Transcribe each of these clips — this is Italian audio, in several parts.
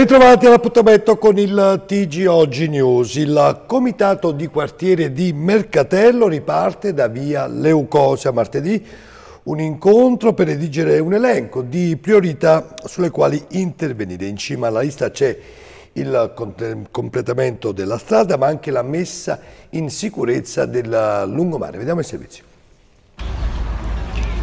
Ben ritrovati all'appuntamento con il TG Oggi News. Il comitato di quartiere di Mercatello riparte da via Leucosia martedì un incontro per redigere un elenco di priorità sulle quali intervenire. In cima alla lista c'è il completamento della strada ma anche la messa in sicurezza del lungomare. Vediamo il servizio.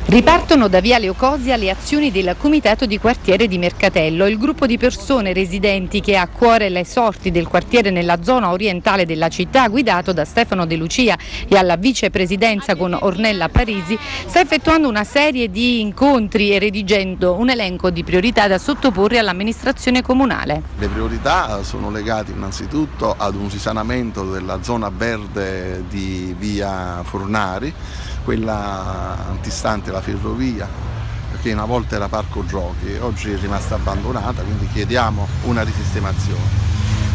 Ripartono da Via Leocosia le azioni del Comitato di Quartiere di Mercatello, il gruppo di persone residenti che ha a cuore le sorti del quartiere nella zona orientale della città, guidato da Stefano De Lucia e alla vicepresidenza con Ornella Parisi, sta effettuando una serie di incontri e redigendo un elenco di priorità da sottoporre all'amministrazione comunale. Le priorità sono legate innanzitutto ad un risanamento della zona verde di Via Fornari, quella antistante la ferrovia, che una volta era parco giochi, oggi è rimasta abbandonata, quindi chiediamo una risistemazione.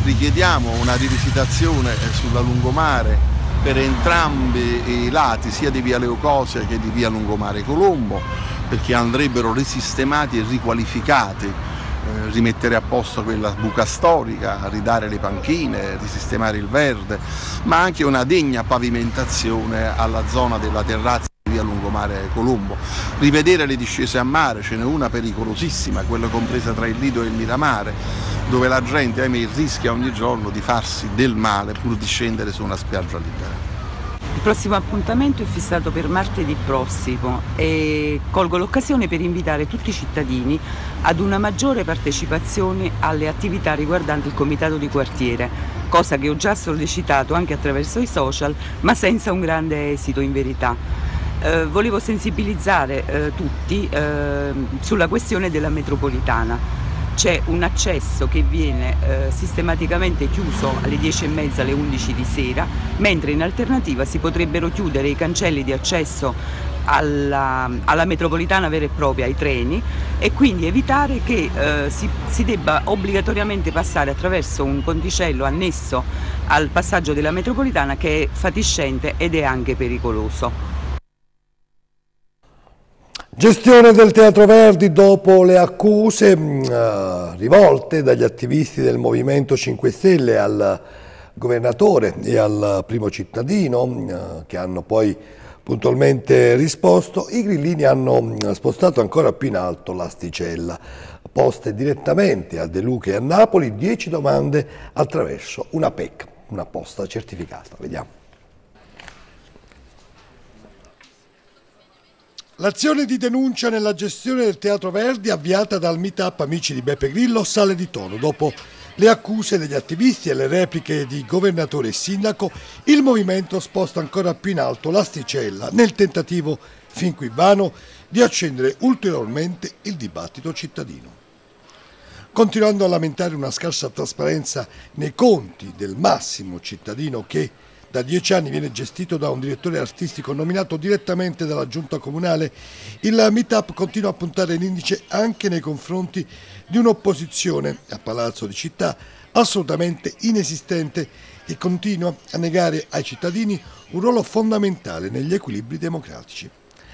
Richiediamo una rivisitazione sulla lungomare per entrambi i lati, sia di via Leucosia che di via Lungomare Colombo, perché andrebbero risistemati e riqualificati eh, rimettere a posto quella buca storica, ridare le panchine, risistemare il verde, ma anche una degna pavimentazione alla zona della terrazza via Lungomare Colombo, rivedere le discese a mare, ce n'è una pericolosissima, quella compresa tra il Lido e il Miramare, dove la gente ahimè, rischia ogni giorno di farsi del male pur di scendere su una spiaggia libera. Il prossimo appuntamento è fissato per martedì prossimo e colgo l'occasione per invitare tutti i cittadini ad una maggiore partecipazione alle attività riguardanti il comitato di quartiere, cosa che ho già sollecitato anche attraverso i social, ma senza un grande esito in verità. Eh, volevo sensibilizzare eh, tutti eh, sulla questione della metropolitana c'è un accesso che viene eh, sistematicamente chiuso alle 10.30, alle 11 di sera, mentre in alternativa si potrebbero chiudere i cancelli di accesso alla, alla metropolitana vera e propria, ai treni e quindi evitare che eh, si, si debba obbligatoriamente passare attraverso un ponticello annesso al passaggio della metropolitana che è fatiscente ed è anche pericoloso. Gestione del Teatro Verdi dopo le accuse uh, rivolte dagli attivisti del Movimento 5 Stelle al governatore e al primo cittadino uh, che hanno poi puntualmente risposto, i grillini hanno spostato ancora più in alto l'asticella, poste direttamente a De Luca e a Napoli 10 domande attraverso una PEC, una posta certificata. Vediamo. L'azione di denuncia nella gestione del Teatro Verdi avviata dal meetup Amici di Beppe Grillo sale di tono. Dopo le accuse degli attivisti e le repliche di governatore e sindaco, il movimento sposta ancora più in alto l'asticella nel tentativo, fin qui vano, di accendere ulteriormente il dibattito cittadino. Continuando a lamentare una scarsa trasparenza nei conti del massimo cittadino che da dieci anni viene gestito da un direttore artistico nominato direttamente dalla giunta comunale, il meetup continua a puntare l'indice anche nei confronti di un'opposizione a Palazzo di Città assolutamente inesistente e continua a negare ai cittadini un ruolo fondamentale negli equilibri democratici.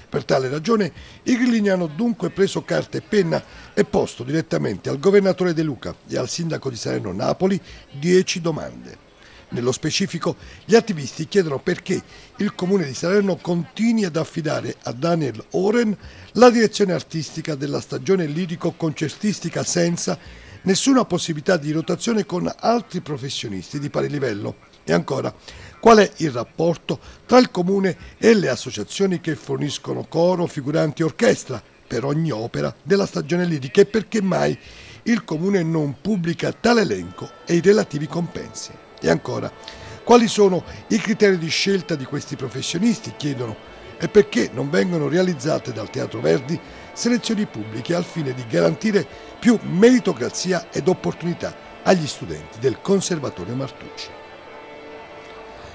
Per tale ragione i grillini hanno dunque preso carta e penna e posto direttamente al governatore De Luca e al sindaco di Salerno Napoli dieci domande. Nello specifico, gli attivisti chiedono perché il comune di Salerno continui ad affidare a Daniel Oren la direzione artistica della stagione lirico-concertistica senza nessuna possibilità di rotazione con altri professionisti di pari livello. E ancora, qual è il rapporto tra il comune e le associazioni che forniscono coro, figuranti e orchestra per ogni opera della stagione lirica e perché mai il comune non pubblica tale elenco e i relativi compensi. E ancora, quali sono i criteri di scelta di questi professionisti, chiedono, e perché non vengono realizzate dal Teatro Verdi selezioni pubbliche al fine di garantire più meritocrazia ed opportunità agli studenti del Conservatorio Martucci.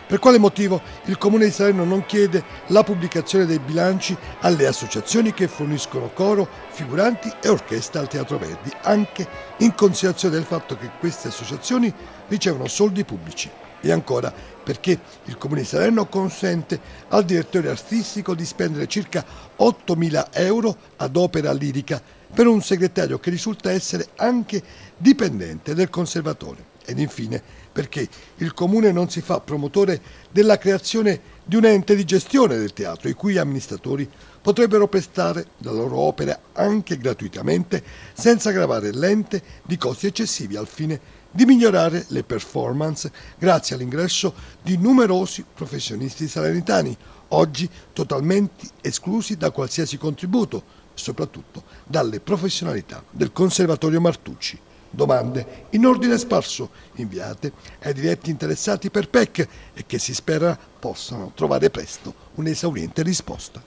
Per quale motivo il Comune di Salerno non chiede la pubblicazione dei bilanci alle associazioni che forniscono coro, figuranti e orchestra al Teatro Verdi, anche in considerazione del fatto che queste associazioni ricevono soldi pubblici? E ancora, perché il Comune di Salerno consente al direttore artistico di spendere circa 8.000 euro ad opera lirica per un segretario che risulta essere anche dipendente del conservatore. Ed infine perché il Comune non si fa promotore della creazione di un ente di gestione del teatro, i cui amministratori potrebbero prestare la loro opera anche gratuitamente senza gravare l'ente di costi eccessivi al fine di migliorare le performance grazie all'ingresso di numerosi professionisti salernitani, oggi totalmente esclusi da qualsiasi contributo, soprattutto dalle professionalità del Conservatorio Martucci domande in ordine sparso inviate ai diretti interessati per PEC e che si spera possano trovare presto un'esauriente risposta.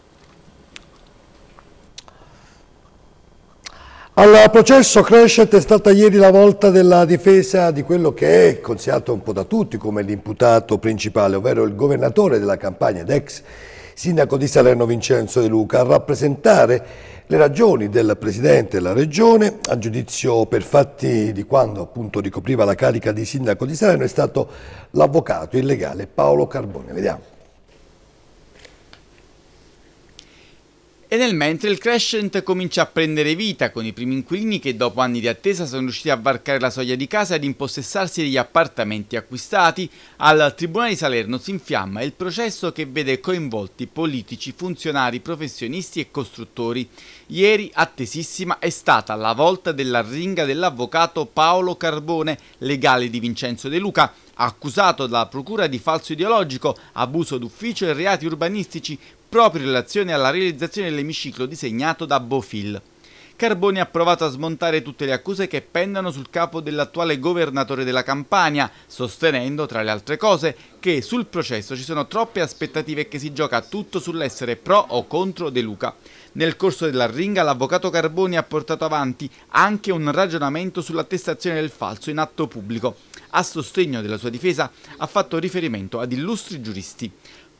Al processo Crescent è stata ieri la volta della difesa di quello che è considerato un po' da tutti come l'imputato principale, ovvero il governatore della campagna ed ex sindaco di Salerno Vincenzo De Luca, a rappresentare le ragioni del Presidente della Regione, a giudizio per fatti di quando appunto ricopriva la carica di Sindaco di Salerno, è stato l'avvocato illegale Paolo Carbone. Vediamo. E nel mentre il crescent comincia a prendere vita con i primi inquilini che dopo anni di attesa sono riusciti a varcare la soglia di casa ed impossessarsi degli appartamenti acquistati, al Tribunale di Salerno si infiamma il processo che vede coinvolti politici, funzionari, professionisti e costruttori. Ieri, attesissima, è stata la volta della ringa dell'avvocato Paolo Carbone, legale di Vincenzo De Luca, accusato dalla procura di falso ideologico, abuso d'ufficio e reati urbanistici proprio in relazione alla realizzazione dell'emiciclo disegnato da Bofil. Carboni ha provato a smontare tutte le accuse che pendono sul capo dell'attuale governatore della Campania, sostenendo, tra le altre cose, che sul processo ci sono troppe aspettative e che si gioca tutto sull'essere pro o contro De Luca. Nel corso della ringa l'avvocato Carboni ha portato avanti anche un ragionamento sull'attestazione del falso in atto pubblico. A sostegno della sua difesa ha fatto riferimento ad illustri giuristi.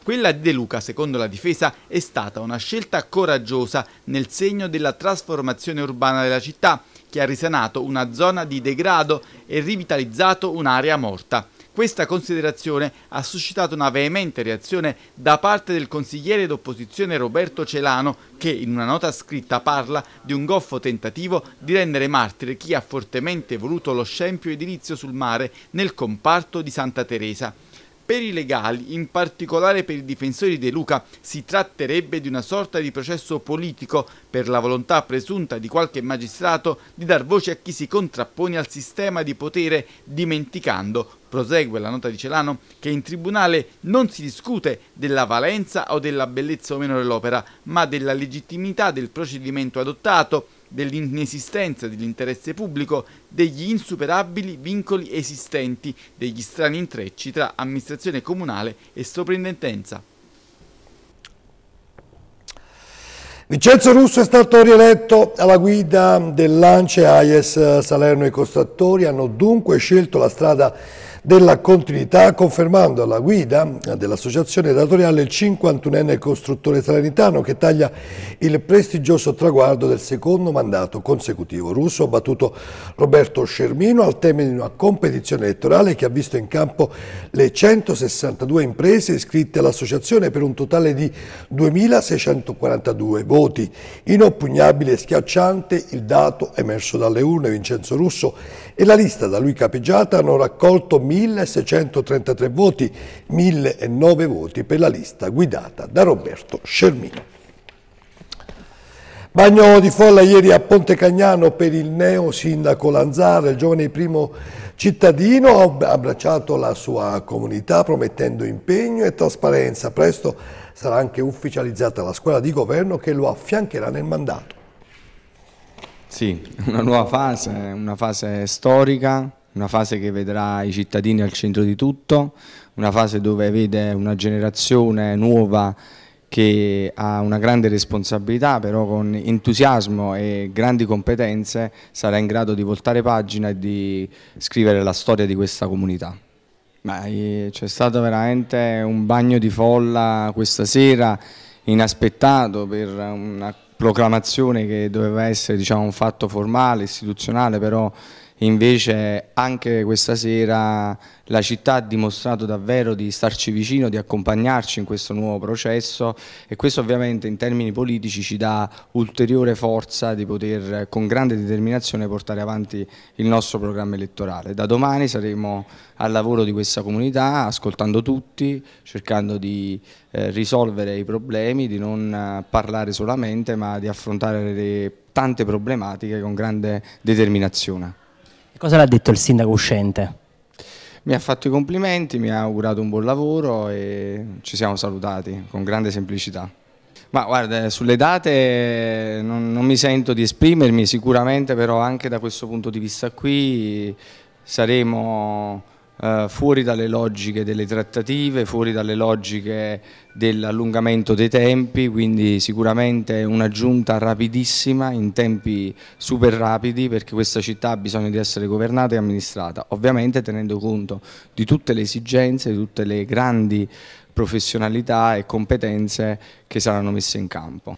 Quella di De Luca, secondo la difesa, è stata una scelta coraggiosa nel segno della trasformazione urbana della città, che ha risanato una zona di degrado e rivitalizzato un'area morta. Questa considerazione ha suscitato una veemente reazione da parte del consigliere d'opposizione Roberto Celano che in una nota scritta parla di un goffo tentativo di rendere martire chi ha fortemente voluto lo scempio edilizio sul mare nel comparto di Santa Teresa. Per i legali, in particolare per i difensori di Luca, si tratterebbe di una sorta di processo politico per la volontà presunta di qualche magistrato di dar voce a chi si contrappone al sistema di potere dimenticando, prosegue la nota di Celano, che in tribunale non si discute della valenza o della bellezza o meno dell'opera, ma della legittimità del procedimento adottato, dell'inesistenza dell'interesse pubblico, degli insuperabili vincoli esistenti, degli strani intrecci tra amministrazione comunale e soprintendenza. Vincenzo Russo è stato rieletto alla guida dell'Ance AIS Salerno e i Costrattori, hanno dunque scelto la strada della continuità, confermando alla guida dell'associazione datoriale il 51enne costruttore salernitano che taglia il prestigioso traguardo del secondo mandato consecutivo. Russo ha battuto Roberto Scermino al termine di una competizione elettorale che ha visto in campo le 162 imprese iscritte all'associazione per un totale di 2.642 voti. Inoppugnabile e schiacciante il dato emerso dalle urne Vincenzo Russo e la lista da lui capeggiata hanno raccolto 1.633 voti, 1.009 voti per la lista guidata da Roberto Scermino. Bagno di folla ieri a Ponte Cagnano per il neo sindaco Lanzara, il giovane primo cittadino ha abbracciato la sua comunità promettendo impegno e trasparenza. Presto sarà anche ufficializzata la scuola di governo che lo affiancherà nel mandato. Sì, una nuova fase, una fase storica, una fase che vedrà i cittadini al centro di tutto, una fase dove vede una generazione nuova che ha una grande responsabilità, però con entusiasmo e grandi competenze sarà in grado di voltare pagina e di scrivere la storia di questa comunità. Eh, c'è stato veramente un bagno di folla questa sera, inaspettato per una proclamazione che doveva essere diciamo, un fatto formale, istituzionale, però invece anche questa sera la città ha dimostrato davvero di starci vicino, di accompagnarci in questo nuovo processo e questo ovviamente in termini politici ci dà ulteriore forza di poter con grande determinazione portare avanti il nostro programma elettorale. Da domani saremo al lavoro di questa comunità, ascoltando tutti, cercando di eh, risolvere i problemi, di non eh, parlare solamente ma di affrontare le tante problematiche con grande determinazione. Cosa l'ha detto il sindaco uscente? Mi ha fatto i complimenti, mi ha augurato un buon lavoro e ci siamo salutati con grande semplicità. Ma guarda, sulle date non, non, mi sento di esprimermi, sicuramente però anche da questo punto di vista qui saremo eh, fuori dalle logiche delle trattative, fuori dalle logiche dell'allungamento dei tempi, quindi sicuramente una giunta rapidissima, in tempi super rapidi, perché questa città ha bisogno di essere governata e amministrata, ovviamente tenendo conto di tutte le esigenze, di tutte le grandi professionalità e competenze che saranno messe in campo.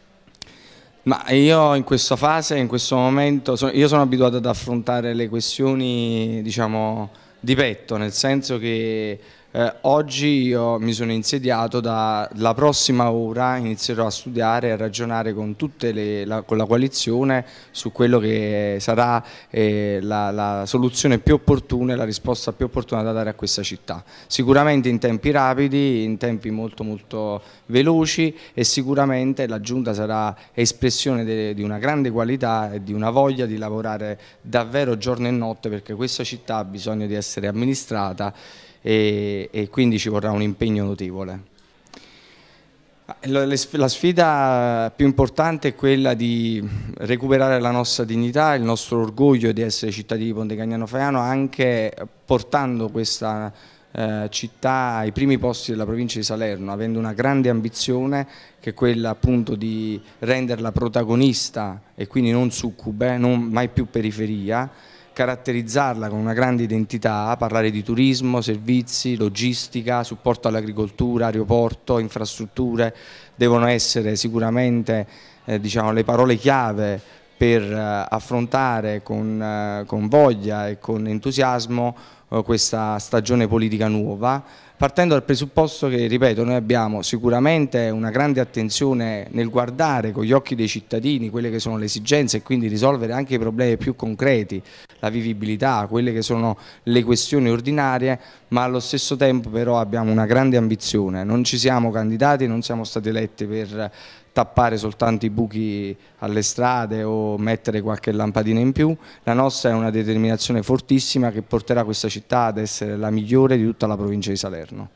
Ma io in questa fase, in questo momento, io sono abituato ad affrontare le questioni, diciamo, di petto, nel senso che eh, oggi io mi sono insediato, dalla prossima ora inizierò a studiare e a ragionare con, le, la, con la coalizione su quello che sarà eh, la, la, soluzione più opportuna e la risposta più opportuna da dare a questa città. Sicuramente in tempi rapidi, in tempi molto molto veloci e sicuramente la Giunta sarà espressione de, di una grande qualità e di una voglia di lavorare davvero giorno e notte perché questa città ha bisogno di essere amministrata e, e quindi ci vorrà un impegno notevole. La sfida più importante è quella di recuperare la nostra dignità, il nostro orgoglio di essere cittadini di Ponte Cagnano Faiano anche portando questa eh, città ai primi posti della provincia di Salerno, avendo una grande ambizione che è quella appunto di renderla protagonista e quindi non succube, non mai più periferia, caratterizzarla con una grande identità, parlare di turismo, servizi, logistica, supporto all'agricoltura, aeroporto, infrastrutture, devono essere sicuramente eh, diciamo, le parole chiave per eh, affrontare con, eh, con, voglia e con entusiasmo eh, questa stagione politica nuova partendo dal presupposto che, ripeto, noi abbiamo sicuramente una grande attenzione nel guardare con gli occhi dei cittadini quelle che sono le esigenze e quindi risolvere anche i problemi più concreti, la vivibilità, quelle che sono le questioni ordinarie, ma allo stesso tempo però abbiamo una grande ambizione, non ci siamo candidati, non siamo stati eletti per tappare soltanto i buchi alle strade o mettere qualche lampadina in più, la nostra è una determinazione fortissima che porterà questa città ad essere la migliore di tutta la provincia di Salerno.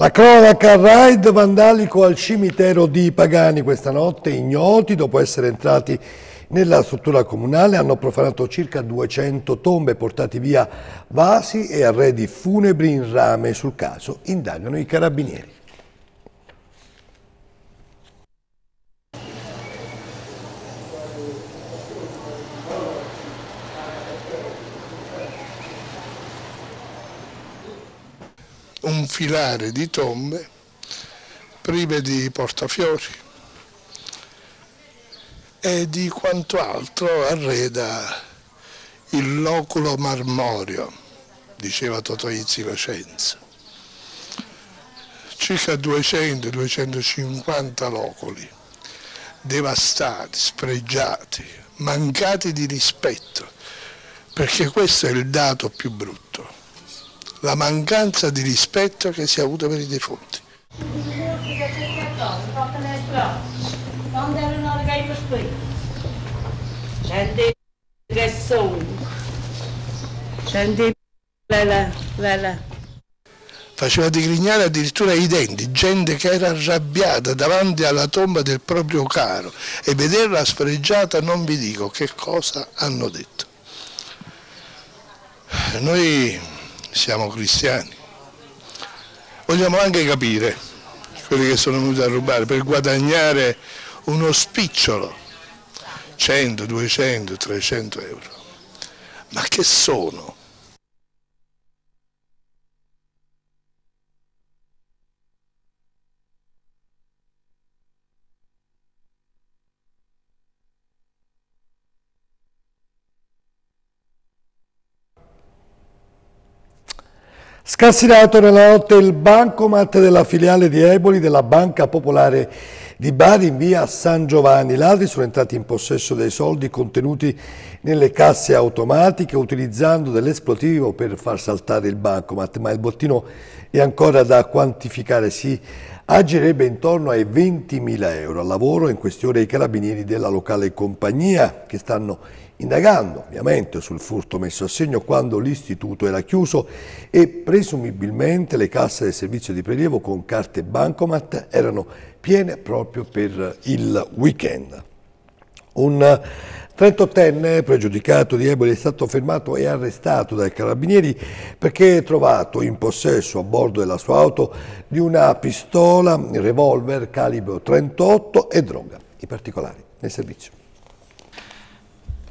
La cronaca raid vandalico al cimitero di Pagani questa notte, ignoti dopo essere entrati nella struttura comunale hanno profanato circa 200 tombe, portati via vasi e arredi funebri in rame. Sul caso indagano i carabinieri. un filare di tombe prive di portafiori e di quanto altro arreda il loculo marmorio, diceva Totò Izzi Lacenza. Circa 200-250 loculi, devastati, spregiati, mancati di rispetto, perché questo è il dato più brutto, la mancanza di rispetto che si è avuto per i defunti. Senti che sono. Senti vela, vela. Faceva digrignare addirittura i denti, gente che era arrabbiata davanti alla tomba del proprio caro e vederla sfregiata non vi dico che cosa hanno detto. Noi siamo cristiani, vogliamo anche capire quelli che sono venuti a rubare per guadagnare uno spicciolo 100, 200, 300 euro. Ma che sono? Scassinato nella notte il bancomat della filiale di Eboli della Banca Popolare di Bari in via San Giovanni. Ladri sono entrati in possesso dei soldi contenuti nelle casse automatiche utilizzando dell'esplosivo per far saltare il bancomat, ma il bottino è ancora da quantificare. Si agirebbe intorno ai 20.000 euro. Al lavoro in questione i carabinieri della locale compagnia che stanno indagando ovviamente sul furto messo a segno quando l'istituto era chiuso e presumibilmente le casse del servizio di prelievo con carte bancomat erano piene proprio per il weekend. Un 38enne pregiudicato di Eboli è stato fermato e arrestato dai carabinieri perché è trovato in possesso a bordo della sua auto di una pistola, revolver calibro 38 e droga. I particolari nel servizio.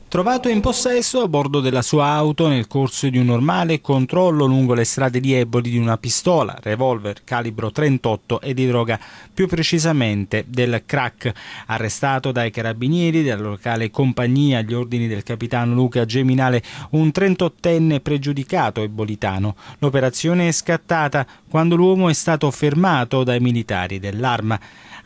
Trovato in possesso a bordo della sua auto nel corso di un normale controllo lungo le strade di Eboli di una pistola, revolver calibro 38 e di droga, più precisamente del crack, arrestato dai carabinieri della locale compagnia agli ordini del capitano Luca Geminale, un 38enne pregiudicato ebolitano. L'operazione è scattata quando l'uomo è stato fermato dai militari dell'arma.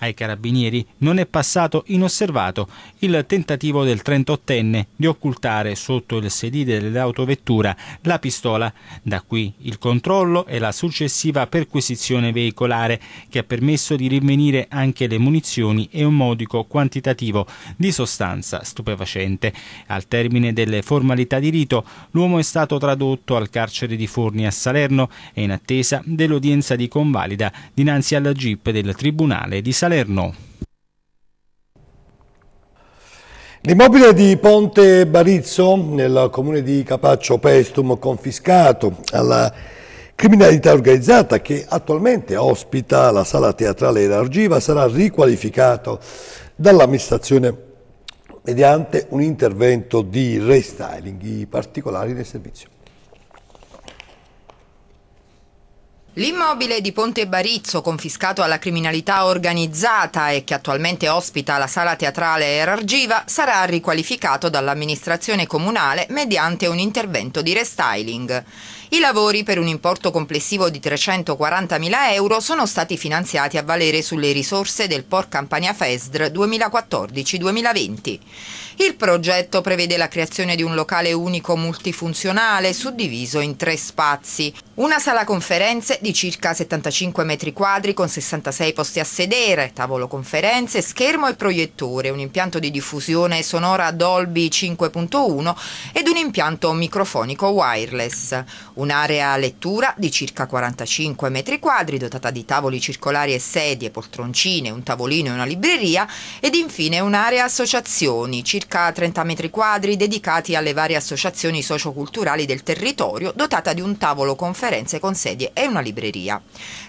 Ai carabinieri non è passato inosservato il tentativo del 38enne di occultare sotto il sedile dell'autovettura la pistola. Da qui il controllo e la successiva perquisizione veicolare che ha permesso di rinvenire anche le munizioni e un modico quantitativo di sostanza stupefacente. Al termine delle formalità di rito, l'uomo è stato tradotto al carcere di Forni a Salerno e in attesa dell'udienza di convalida dinanzi alla GIP del Tribunale di Salerno. Salerno. L'immobile di Ponte Barizzo, nel comune di Capaccio Pestum, confiscato alla criminalità organizzata che attualmente ospita la sala teatrale Argiva, sarà riqualificato dall'amministrazione mediante un intervento di restyling, i particolari del servizio. L'immobile di Ponte Barizzo, confiscato alla criminalità organizzata e che attualmente ospita la sala teatrale Erargiva, sarà riqualificato dall'amministrazione comunale mediante un intervento di restyling. I lavori per un importo complessivo di 340.000 euro sono stati finanziati a valere sulle risorse del Port Campania FESDR 2014-2020. Il progetto prevede la creazione di un locale unico multifunzionale suddiviso in tre spazi. Una sala conferenze di circa 75 metri quadri con 66 posti a sedere, tavolo conferenze, schermo e proiettore, un impianto di diffusione sonora Dolby 5.1 ed un impianto microfonico wireless. Un'area lettura di circa 45 metri quadri dotata di tavoli circolari e sedie, poltroncine, un tavolino e una libreria ed infine un'area associazioni, circa circa 30 metri quadri dedicati alle varie associazioni socioculturali del territorio, dotata di un tavolo conferenze con sedie e una libreria.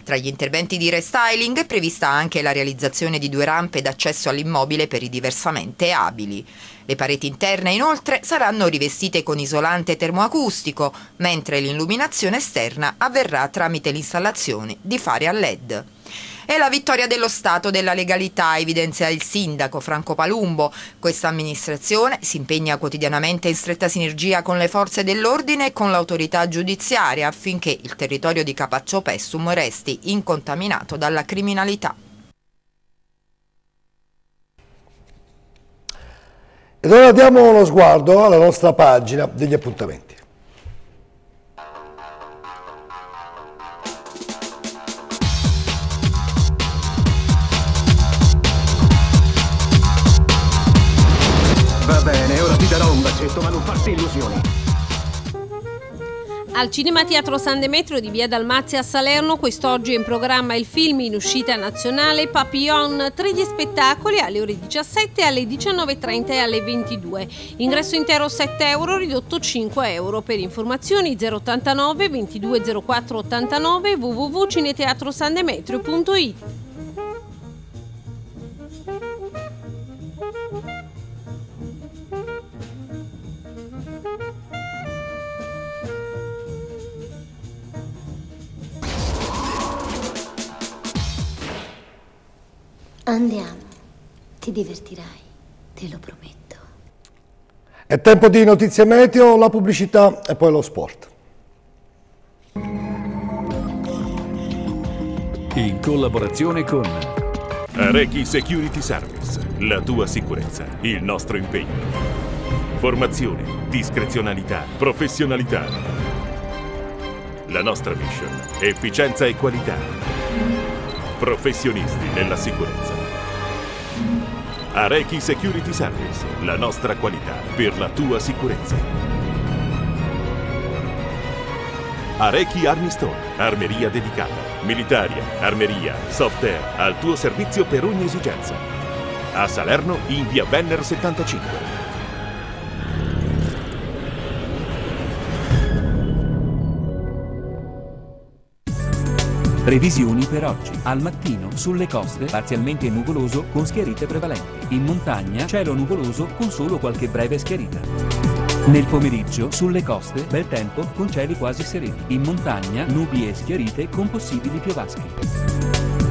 Tra gli interventi di restyling è prevista anche la realizzazione di due rampe d'accesso all'immobile per i diversamente abili. Le pareti interne inoltre saranno rivestite con isolante termoacustico, mentre l'illuminazione esterna avverrà tramite l'installazione di fari a LED. È la vittoria dello Stato della legalità, evidenzia il sindaco Franco Palumbo. Questa amministrazione si impegna quotidianamente in stretta sinergia con le forze dell'ordine e con l'autorità giudiziaria affinché il territorio di Capaccio Pessum resti incontaminato dalla criminalità. Ed ora diamo uno sguardo alla nostra pagina degli appuntamenti. Bacetto, ma non farti illusioni. Al Cinema Teatro San Demetrio di Via Dalmazia a Salerno quest'oggi è in programma il film in uscita nazionale Papillon, tre di spettacoli alle ore 17, alle 19.30 e alle 22. Ingresso intero 7 euro, ridotto 5 euro. Per informazioni 089 2204 89 www.cineteatrosandemetrio.it Andiamo, ti divertirai, te lo prometto. È tempo di notizie meteo, la pubblicità e poi lo sport. in collaborazione con Arechi Security Service, la tua sicurezza, il nostro impegno. Formazione, discrezionalità, professionalità. La nostra mission, efficienza e qualità. Professionisti nella sicurezza. Arechi Security Service, la nostra qualità per la tua sicurezza. Arechi Army Store, armeria dedicata. Militaria, armeria, soft air, al tuo servizio per ogni esigenza. A Salerno in via Venner 75. Previsioni per oggi. Al mattino sulle coste parzialmente nuvoloso con schiarite prevalenti. In montagna cielo nuvoloso con solo qualche breve schiarita. Nel pomeriggio sulle coste bel tempo con cieli quasi sereni. In montagna nubi e schiarite con possibili piovaschi.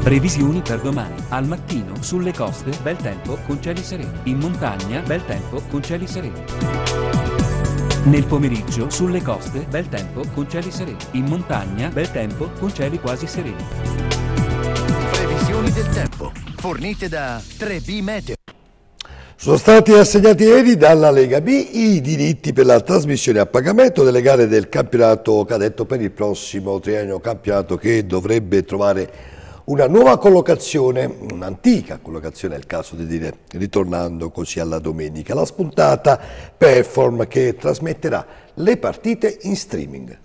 Previsioni per domani. Al mattino sulle coste bel tempo con cieli sereni. In montagna bel tempo con cieli sereni. Nel pomeriggio sulle coste bel tempo con cieli sereni. In montagna bel tempo con cieli quasi sereni. Previsioni del tempo fornite da 3B Meteo. Sono stati assegnati ieri dalla Lega B i diritti per la trasmissione a pagamento delle gare del campionato cadetto per il prossimo triennio campionato che dovrebbe trovare una nuova collocazione, un'antica collocazione è il caso di dire, ritornando così alla domenica, la spuntata Perform che trasmetterà le partite in streaming.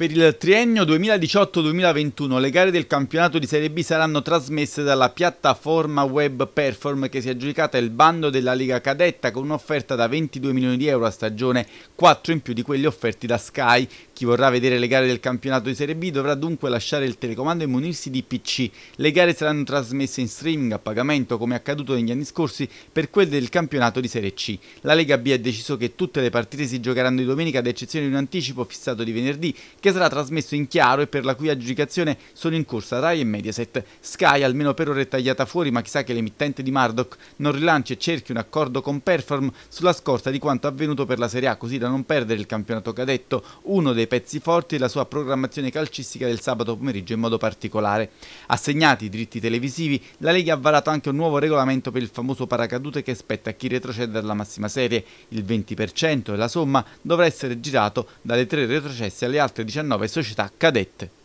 Per il triennio 2018-2021 le gare del campionato di Serie B saranno trasmesse dalla piattaforma web Perform che si è aggiudicata il bando della Liga Cadetta con un'offerta da 22 milioni di euro a stagione, 4 in più di quelli offerti da Sky. Chi vorrà vedere le gare del campionato di Serie B dovrà dunque lasciare il telecomando e munirsi di PC. Le gare saranno trasmesse in streaming a pagamento come accaduto negli anni scorsi per quelle del campionato di Serie C. La Lega B ha deciso che tutte le partite si giocheranno di domenica ad eccezione di un anticipo fissato di venerdì che sarà trasmesso in chiaro e per la cui aggiudicazione sono in corsa Rai e Mediaset. Sky almeno per ora è tagliata fuori ma chissà che l'emittente di Murdoch non rilanci e cerchi un accordo con Perform sulla scorta di quanto avvenuto per la Serie A così da non perdere il campionato cadetto, uno dei pezzi forti della sua programmazione calcistica del sabato pomeriggio in modo particolare. Assegnati i diritti televisivi, la Lega ha varato anche un nuovo regolamento per il famoso paracadute che spetta a chi retrocede dalla massima serie. Il 20% della somma dovrà essere girato dalle tre retrocesse alle altre 19 società cadette.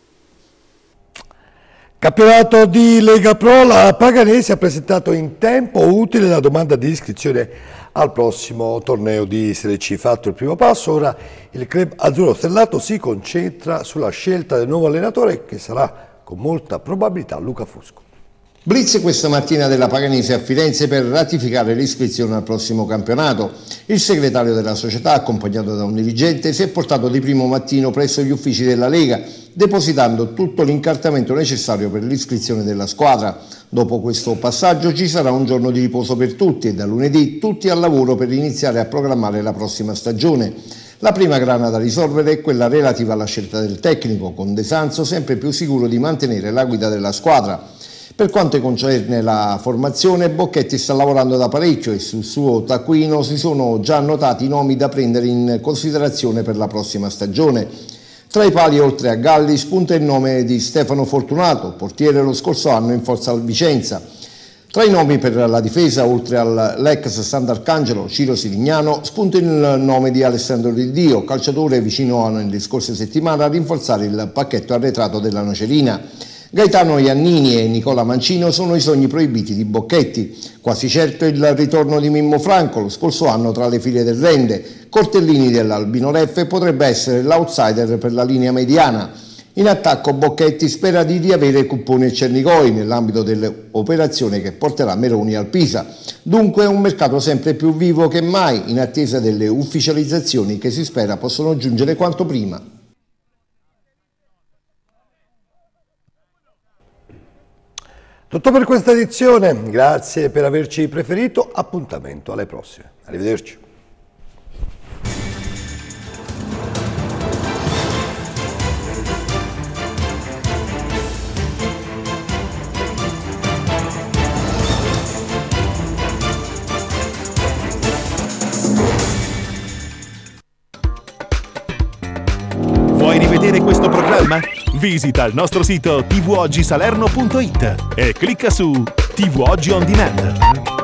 Campionato di Lega Pro, la Paganese ha presentato in tempo utile la domanda di iscrizione al prossimo torneo di Serie C. Fatto il primo passo, ora il club azzurro stellato si concentra sulla scelta del nuovo allenatore che sarà con molta probabilità Luca Fusco. Blitz questa mattina della Paganese a Firenze per ratificare l'iscrizione al prossimo campionato. Il segretario della società, accompagnato da un dirigente, si è portato di primo mattino presso gli uffici della Lega, depositando tutto l'incartamento necessario per l'iscrizione della squadra. Dopo questo passaggio ci sarà un giorno di riposo per tutti e da lunedì tutti al lavoro per iniziare a programmare la prossima stagione. La prima grana da risolvere è quella relativa alla scelta del tecnico, con De Sanzo sempre più sicuro di mantenere la guida della squadra. Per quanto concerne la formazione, Bocchetti sta lavorando da parecchio e sul suo taccuino si sono già annotati i nomi da prendere in considerazione per la prossima stagione. Tra i pali, oltre a Galli, spunta il nome di Stefano Fortunato, portiere lo scorso anno in forza al Vicenza. Tra i nomi per la difesa, oltre all'ex Sant'Arcangelo Ciro Sirignano, spunta il nome di Alessandro Di Dio, calciatore vicino nelle scorse settimane a rinforzare il pacchetto arretrato della Nocerina. Gaetano Iannini e Nicola Mancino sono i sogni proibiti di Bocchetti. Quasi certo il ritorno di Mimmo Franco lo scorso anno tra le file del Rende. Cortellini dell'Albino Reffe potrebbe essere l'outsider per la linea mediana. In attacco Bocchetti spera di riavere Cupponi e Cernigoi nell'ambito dell'operazione che porterà Meroni al Pisa. Dunque un mercato sempre più vivo che mai in attesa delle ufficializzazioni che si spera possano giungere quanto prima. Tutto per questa edizione, grazie per averci preferito, appuntamento alle prossime. Arrivederci. Vuoi rivedere questo programma? Visita il nostro sito tvoggisalerno.it e clicca su TV Oggi On Demand.